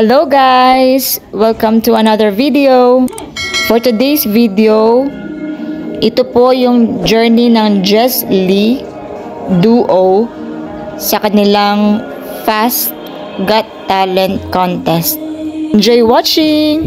Hello guys! Welcome to another video. For today's video, ito po yung journey ng Jess Lee Duo sa kanilang Fast Got Talent Contest. Enjoy watching!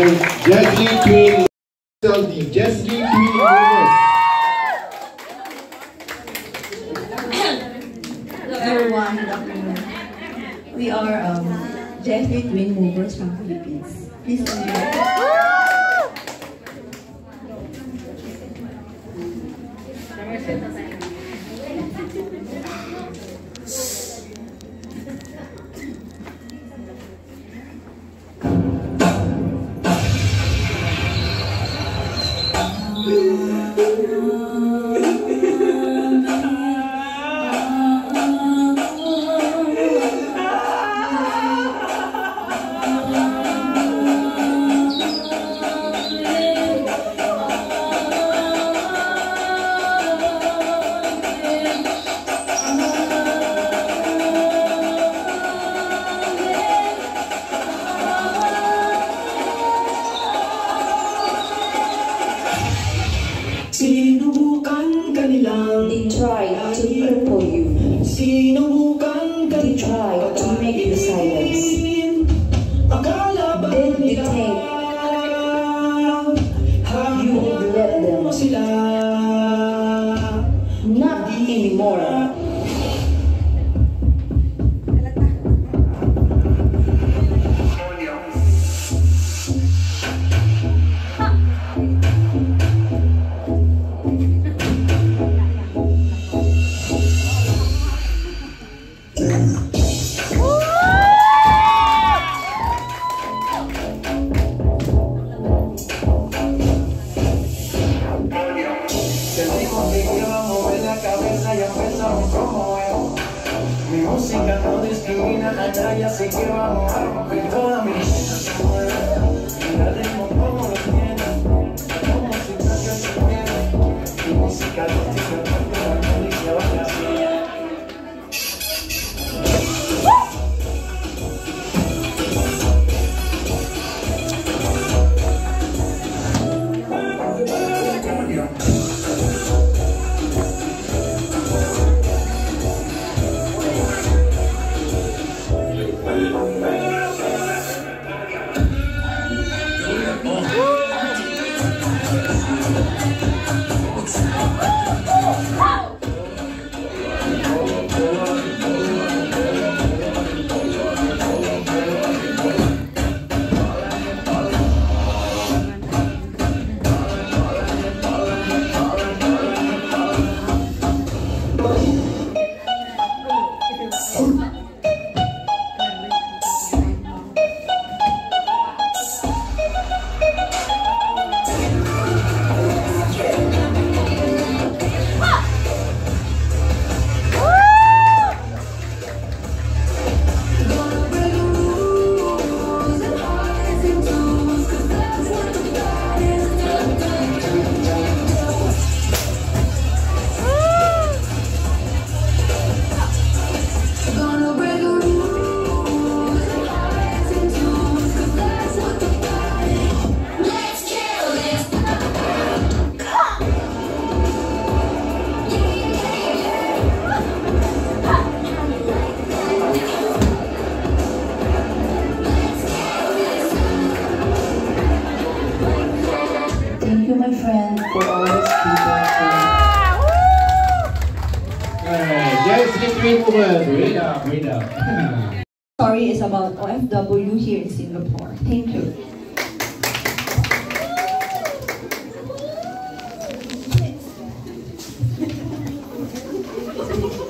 Jessie Queen. Jessie Queen winners. Hello. We are um, Jeffrey Twin Movers from Philippines. Please enjoy. Sinubukan kanilang They try to cripple you. Sinubukan They try to make you silence. divina canalla, así que vamos, vamos, que mi vida. Up. Story is about OFW here in Singapore. Thank you.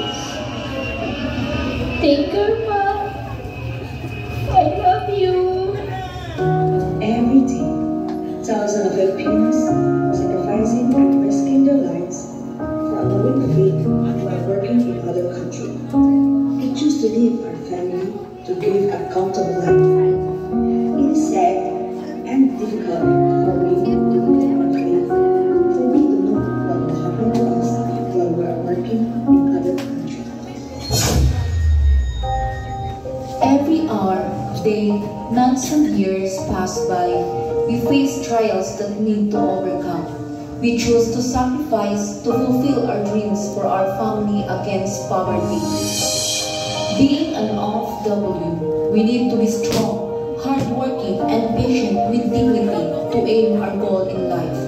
weeks? That need to overcome. We choose to sacrifice to fulfill our dreams for our family against poverty. Being an OFW, we need to be strong, hardworking, and patient with dignity to aim our goal in life.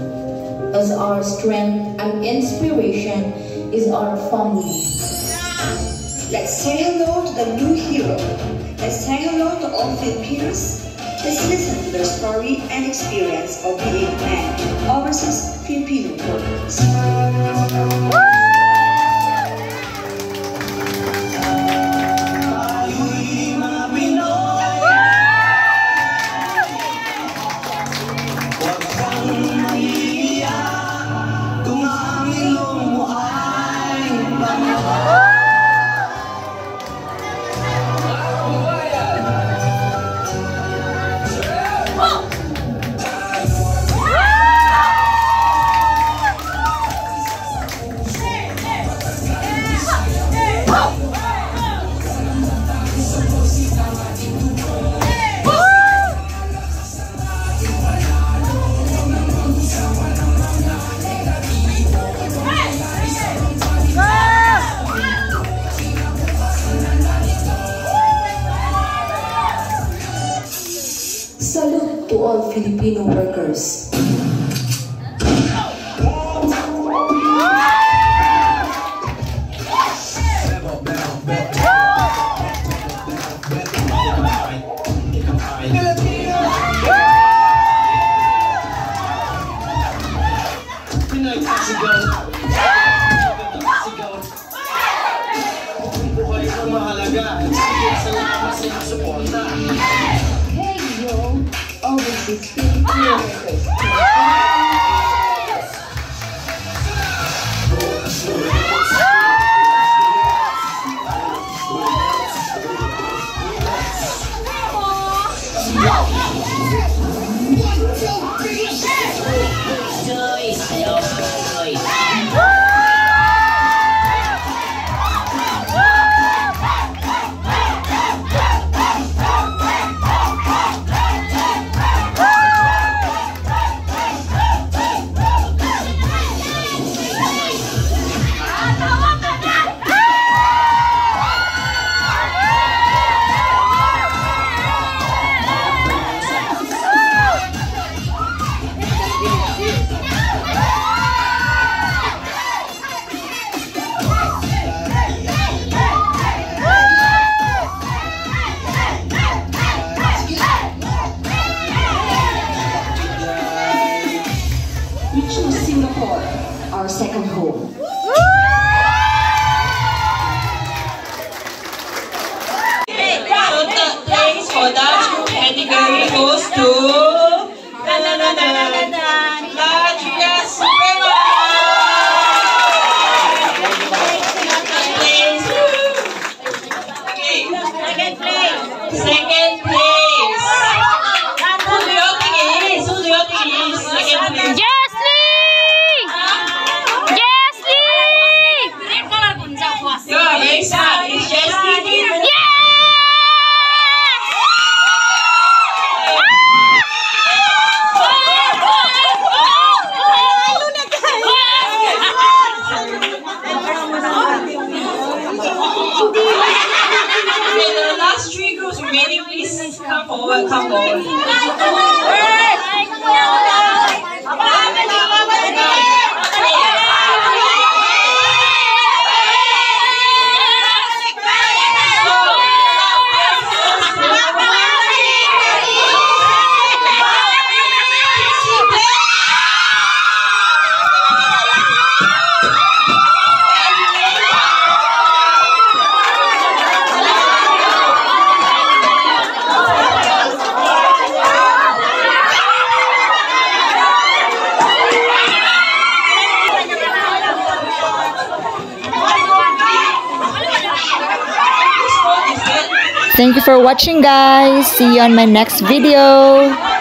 As our strength and inspiration is our family. Let's say hello to the new hero. Let's say hello to all Filipinos. Let's listen to their story and experience of being an overseas Filipino workers. Thank you for watching guys. See you on my next video.